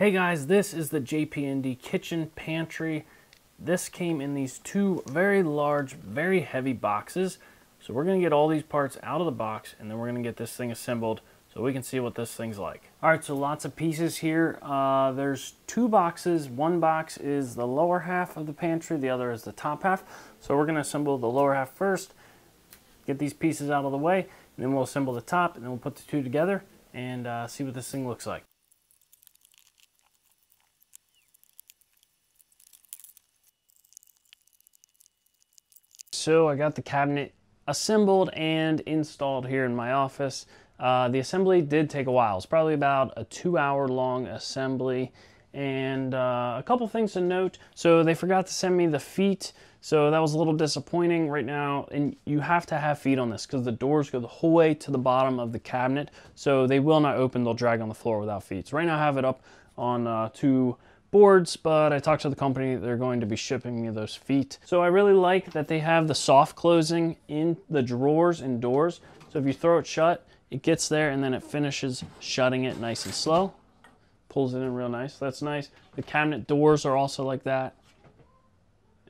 Hey guys, this is the JPND kitchen pantry. This came in these two very large, very heavy boxes. So we're gonna get all these parts out of the box and then we're gonna get this thing assembled so we can see what this thing's like. All right, so lots of pieces here. Uh, there's two boxes. One box is the lower half of the pantry, the other is the top half. So we're gonna assemble the lower half first, get these pieces out of the way, and then we'll assemble the top, and then we'll put the two together and uh, see what this thing looks like. So I got the cabinet assembled and installed here in my office. Uh, the assembly did take a while. It's probably about a two hour long assembly. And uh, a couple things to note. So they forgot to send me the feet. So that was a little disappointing right now. And you have to have feet on this because the doors go the whole way to the bottom of the cabinet. So they will not open. They'll drag on the floor without feet. So right now I have it up on uh, two boards, but I talked to the company, they're going to be shipping me those feet. So I really like that they have the soft closing in the drawers and doors. So if you throw it shut, it gets there and then it finishes shutting it nice and slow. Pulls it in real nice. That's nice. The cabinet doors are also like that.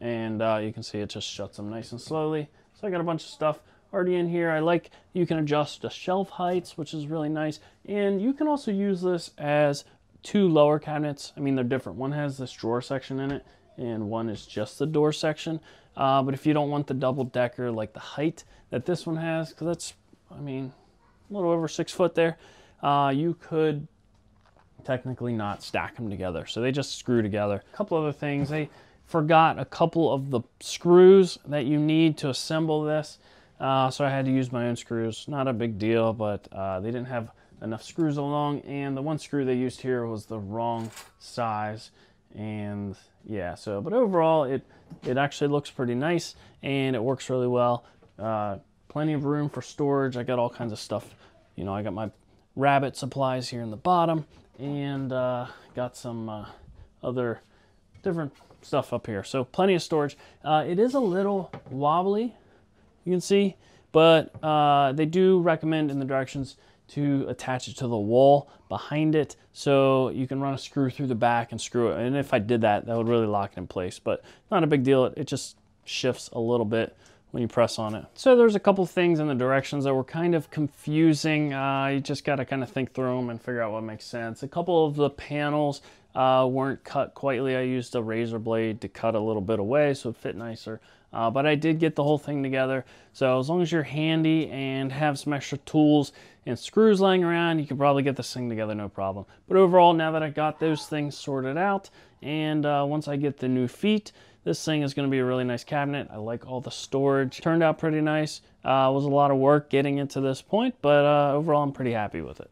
And uh, you can see it just shuts them nice and slowly. So I got a bunch of stuff already in here. I like you can adjust the shelf heights, which is really nice. And you can also use this as two lower cabinets. I mean, they're different. One has this drawer section in it and one is just the door section. Uh, but if you don't want the double decker, like the height that this one has, because that's, I mean, a little over six foot there, uh, you could technically not stack them together. So they just screw together. A couple other things. They forgot a couple of the screws that you need to assemble this. Uh, so I had to use my own screws. Not a big deal, but uh, they didn't have enough screws along and the one screw they used here was the wrong size and yeah so but overall it it actually looks pretty nice and it works really well. Uh, plenty of room for storage. I got all kinds of stuff. You know I got my rabbit supplies here in the bottom and uh, got some uh, other different stuff up here. So plenty of storage. Uh, it is a little wobbly you can see but uh, they do recommend in the directions to attach it to the wall behind it so you can run a screw through the back and screw it. And if I did that, that would really lock it in place, but not a big deal. It just shifts a little bit when you press on it. So there's a couple things in the directions that were kind of confusing. Uh, you just got to kind of think through them and figure out what makes sense. A couple of the panels uh, weren't cut quietly. I used a razor blade to cut a little bit away so it fit nicer. Uh, but I did get the whole thing together. So as long as you're handy and have some extra tools and screws laying around, you can probably get this thing together no problem. But overall, now that I got those things sorted out, and uh, once I get the new feet, this thing is going to be a really nice cabinet. I like all the storage. Turned out pretty nice. Uh, was a lot of work getting it to this point, but uh, overall I'm pretty happy with it.